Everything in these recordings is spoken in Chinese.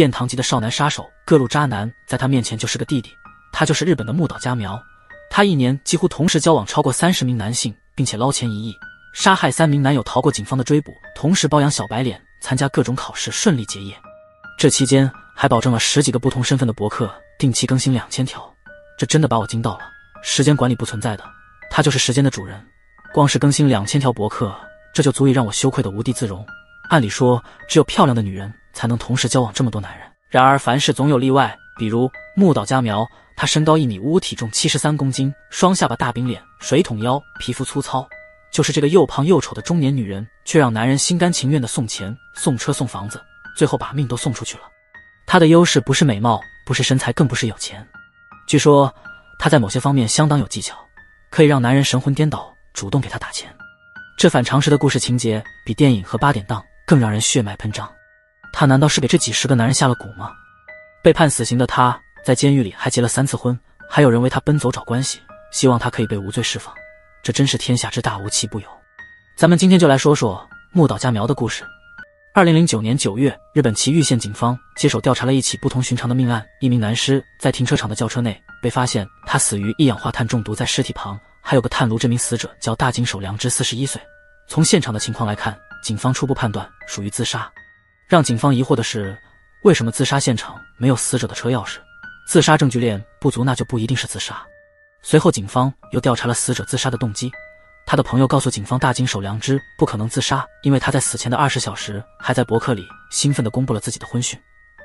殿堂级的少男杀手，各路渣男在他面前就是个弟弟。他就是日本的木岛佳苗，他一年几乎同时交往超过三十名男性，并且捞钱一亿，杀害三名男友，逃过警方的追捕，同时包养小白脸，参加各种考试，顺利结业。这期间还保证了十几个不同身份的博客定期更新两千条，这真的把我惊到了。时间管理不存在的，他就是时间的主人。光是更新两千条博客，这就足以让我羞愧的无地自容。按理说，只有漂亮的女人才能同时交往这么多男人。然而凡事总有例外，比如木岛佳苗，她身高一米五五，体重七十三公斤，双下巴大饼脸，水桶腰，皮肤粗糙，就是这个又胖又丑的中年女人，却让男人心甘情愿的送钱、送车、送房子。最后把命都送出去了。她的优势不是美貌，不是身材，更不是有钱。据说她在某些方面相当有技巧，可以让男人神魂颠倒，主动给她打钱。这反常识的故事情节，比电影和八点档更让人血脉喷张。他难道是给这几十个男人下了蛊吗？被判死刑的他，在监狱里还结了三次婚，还有人为他奔走找关系，希望他可以被无罪释放。这真是天下之大，无奇不有。咱们今天就来说说木岛佳苗的故事。二零零九年九月，日本崎玉县警方接手调查了一起不同寻常的命案。一名男尸在停车场的轿车内被发现，他死于一氧化碳中毒，在尸体旁还有个炭炉。这名死者叫大井守良之，四十一岁。从现场的情况来看，警方初步判断属于自杀。让警方疑惑的是，为什么自杀现场没有死者的车钥匙？自杀证据链不足，那就不一定是自杀。随后，警方又调查了死者自杀的动机。他的朋友告诉警方，大井守良之不可能自杀，因为他在死前的二十小时还在博客里兴奋地公布了自己的婚讯，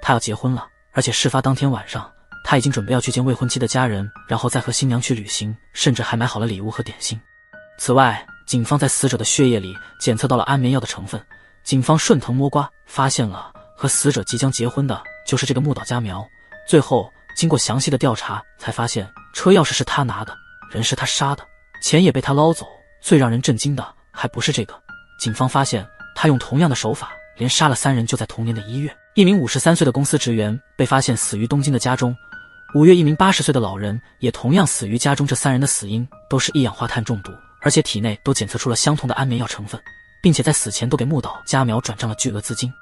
他要结婚了，而且事发当天晚上他已经准备要去见未婚妻的家人，然后再和新娘去旅行，甚至还买好了礼物和点心。此外，警方在死者的血液里检测到了安眠药的成分，警方顺藤摸瓜发现了和死者即将结婚的就是这个木岛佳苗。最后，经过详细的调查，才发现车钥匙是他拿的，人是他杀的，钱也被他捞走。最让人震惊的还不是这个，警方发现他用同样的手法连杀了三人。就在同年的一月，一名五十三岁的公司职员被发现死于东京的家中；五月，一名八十岁的老人也同样死于家中。这三人的死因都是一氧化碳中毒，而且体内都检测出了相同的安眠药成分，并且在死前都给木岛佳苗转账了巨额资金。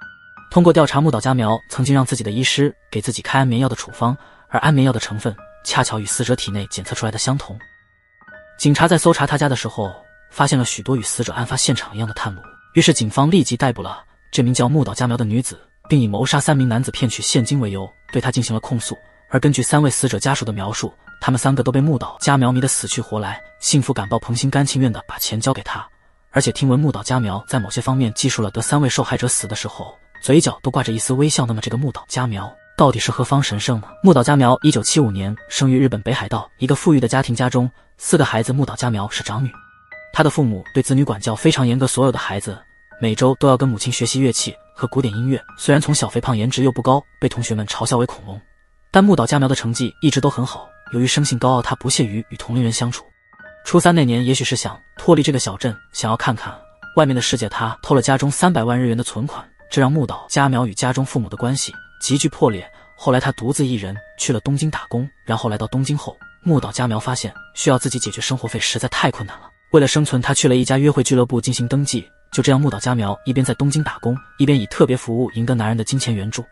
通过调查，木岛佳苗曾经让自己的医师给自己开安眠药的处方，而安眠药的成分恰巧与死者体内检测出来的相同。警察在搜查他家的时候。发现了许多与死者案发现场一样的炭炉，于是警方立即逮捕了这名叫木岛佳苗的女子，并以谋杀三名男子、骗取现金为由，对她进行了控诉。而根据三位死者家属的描述，他们三个都被木岛佳苗迷得死去活来，幸福感爆棚，心甘情愿地把钱交给他。而且听闻木岛佳苗在某些方面记述了得三位受害者死的时候，嘴角都挂着一丝微笑。那么这个木岛佳苗到底是何方神圣呢？木岛佳苗一九七五年生于日本北海道一个富裕的家庭家中，四个孩子，木岛佳苗是长女。他的父母对子女管教非常严格，所有的孩子每周都要跟母亲学习乐器和古典音乐。虽然从小肥胖，颜值又不高，被同学们嘲笑为恐龙，但木岛佳苗的成绩一直都很好。由于生性高傲，她不屑于与同龄人相处。初三那年，也许是想脱离这个小镇，想要看看外面的世界，他偷了家中三百万日元的存款，这让木岛佳苗与家中父母的关系急剧破裂。后来，他独自一人去了东京打工，然后来到东京后，木岛佳苗发现需要自己解决生活费实在太困难了。为了生存，他去了一家约会俱乐部进行登记。就这样，木岛佳苗一边在东京打工，一边以特别服务赢得男人的金钱援助。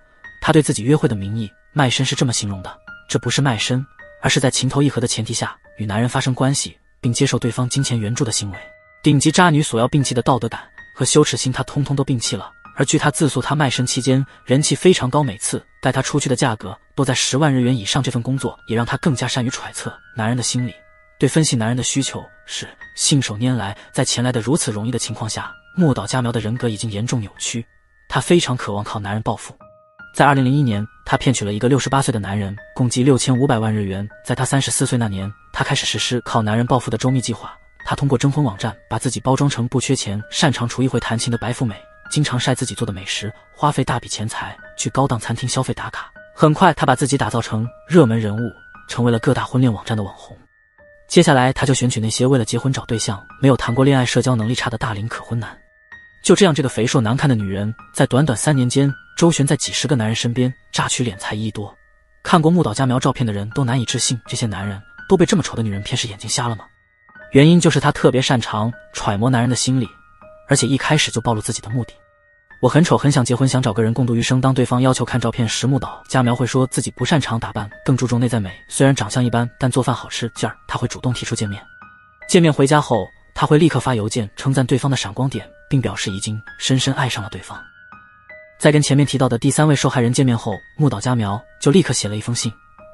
他对自己约会的名义卖身是这么形容的：这不是卖身，而是在情投意合的前提下与男人发生关系，并接受对方金钱援助的行为。顶级渣女所要摒弃的道德感和羞耻心，她通通都摒弃了。而据她自诉，她卖身期间人气非常高，每次带她出去的价格都在十万日元以上。这份工作也让她更加善于揣测男人的心理。对分析男人的需求是信手拈来，在钱来的如此容易的情况下，木岛佳苗的人格已经严重扭曲。她非常渴望靠男人暴富。在二零零一年，她骗取了一个六十八岁的男人，共计六千五百万日元。在她三十四岁那年，他开始实施靠男人暴富的周密计划。他通过征婚网站，把自己包装成不缺钱、擅长厨艺、会弹琴的白富美，经常晒自己做的美食，花费大笔钱财去高档餐厅消费打卡。很快，他把自己打造成热门人物，成为了各大婚恋网站的网红。接下来，他就选取那些为了结婚找对象、没有谈过恋爱、社交能力差的大龄可婚男。就这样，这个肥硕难看的女人在短短三年间周旋在几十个男人身边，榨取敛财一亿多。看过木岛佳苗照片的人都难以置信，这些男人都被这么丑的女人骗，是眼睛瞎了吗？原因就是她特别擅长揣摩男人的心理，而且一开始就暴露自己的目的。我很丑，很想结婚，想找个人共度余生。当对方要求看照片时，木岛佳苗会说自己不擅长打扮，更注重内在美。虽然长相一般，但做饭好吃劲儿，他会主动提出见面。见面回家后，他会立刻发邮件称赞对方的闪光点，并表示已经深深爱上了对方。在跟前面提到的第三位受害人见面后，木岛佳苗就立刻写了一封信，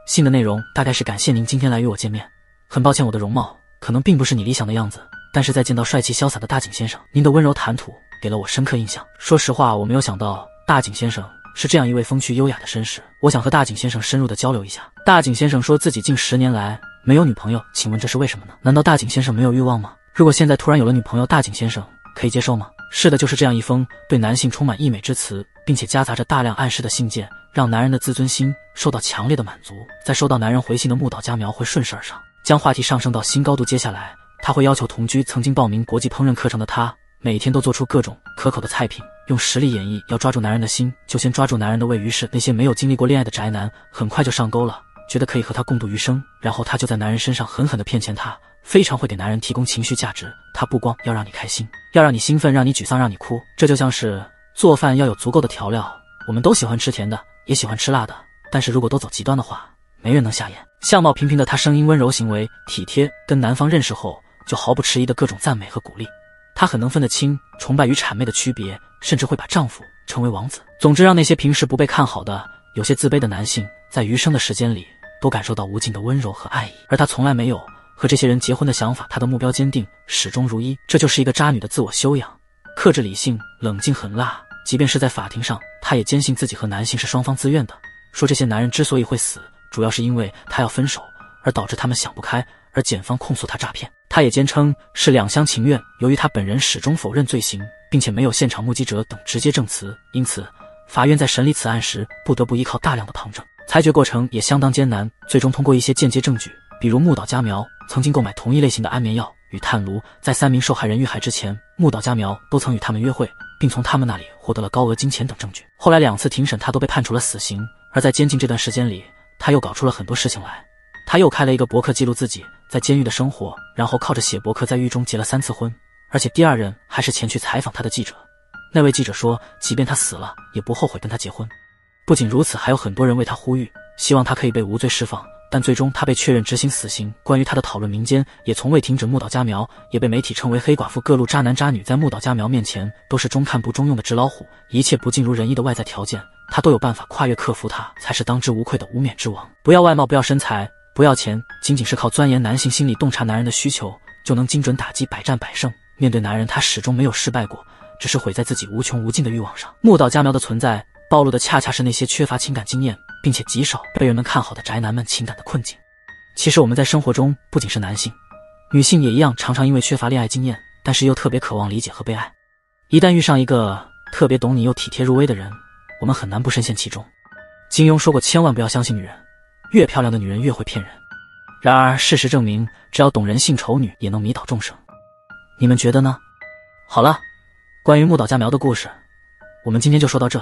信的内容大概是感谢您今天来与我见面，很抱歉我的容貌可能并不是你理想的样子，但是在见到帅气潇洒的大井先生，您的温柔谈吐。给了我深刻印象。说实话，我没有想到大井先生是这样一位风趣优雅的绅士。我想和大井先生深入的交流一下。大井先生说自己近十年来没有女朋友，请问这是为什么呢？难道大井先生没有欲望吗？如果现在突然有了女朋友，大井先生可以接受吗？是的，就是这样一封对男性充满溢美之词，并且夹杂着大量暗示的信件，让男人的自尊心受到强烈的满足。在收到男人回信的木岛佳苗会顺势而上，将话题上升到新高度。接下来，他会要求同居、曾经报名国际烹饪课程的他。每天都做出各种可口的菜品，用实力演绎要抓住男人的心，就先抓住男人的胃。于是那些没有经历过恋爱的宅男很快就上钩了，觉得可以和他共度余生。然后他就在男人身上狠狠地骗钱。他非常会给男人提供情绪价值，他不光要让你开心，要让你兴奋，让你沮丧，让你哭。这就像是做饭要有足够的调料。我们都喜欢吃甜的，也喜欢吃辣的，但是如果都走极端的话，没人能下咽。相貌平平的他，声音温柔，行为体贴。跟男方认识后，就毫不迟疑的各种赞美和鼓励。她很能分得清崇拜与谄媚的区别，甚至会把丈夫称为王子。总之，让那些平时不被看好的、有些自卑的男性，在余生的时间里都感受到无尽的温柔和爱意。而她从来没有和这些人结婚的想法，她的目标坚定，始终如一。这就是一个渣女的自我修养：克制、理性、冷静、狠辣。即便是在法庭上，她也坚信自己和男性是双方自愿的。说这些男人之所以会死，主要是因为她要分手，而导致他们想不开。而检方控诉他诈骗，他也坚称是两厢情愿。由于他本人始终否认罪行，并且没有现场目击者等直接证词，因此法院在审理此案时不得不依靠大量的旁证。裁决过程也相当艰难。最终通过一些间接证据，比如木岛佳苗曾经购买同一类型的安眠药与炭炉，在三名受害人遇害之前，木岛佳苗都曾与他们约会，并从他们那里获得了高额金钱等证据。后来两次庭审，他都被判处了死刑。而在监禁这段时间里，他又搞出了很多事情来。他又开了一个博客，记录自己在监狱的生活，然后靠着写博客在狱中结了三次婚，而且第二任还是前去采访他的记者。那位记者说，即便他死了，也不后悔跟他结婚。不仅如此，还有很多人为他呼吁，希望他可以被无罪释放。但最终他被确认执行死刑。关于他的讨论，民间也从未停止。木岛佳苗也被媒体称为黑寡妇。各路渣男渣女在木岛佳苗面前都是中看不中用的纸老虎，一切不尽如人意的外在条件，他都有办法跨越克服。他才是当之无愧的无冕之王。不要外貌，不要身材。不要钱，仅仅是靠钻研男性心理、洞察男人的需求，就能精准打击、百战百胜。面对男人，他始终没有失败过，只是毁在自己无穷无尽的欲望上。木岛佳苗的存在，暴露的恰恰是那些缺乏情感经验，并且极少被人们看好的宅男们情感的困境。其实我们在生活中，不仅是男性，女性也一样，常常因为缺乏恋爱经验，但是又特别渴望理解和被爱。一旦遇上一个特别懂你又体贴入微的人，我们很难不深陷其中。金庸说过，千万不要相信女人。越漂亮的女人越会骗人，然而事实证明，只要懂人性，丑女也能迷倒众生。你们觉得呢？好了，关于木岛佳苗的故事，我们今天就说到这。